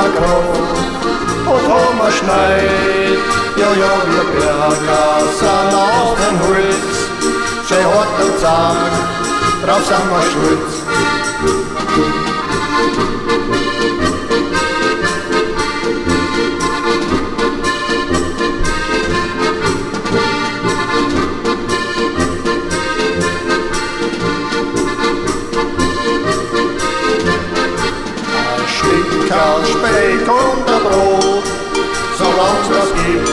Tomasz Król, o Tomasz Schneid, ja, ja, wir Berger sind aus dem Holz, schön hart und zahm, drauf sind. Speck und der Brot, solang's das gibt,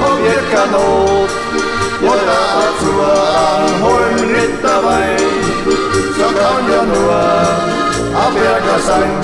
hab ich keine Not. Und dazu ein halben Liter Wein, so kann ja nur ein Berger sein.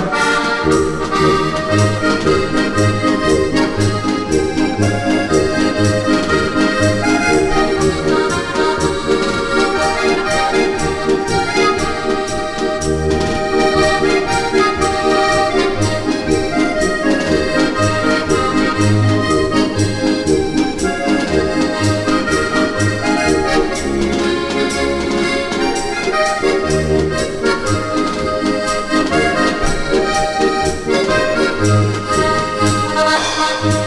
one.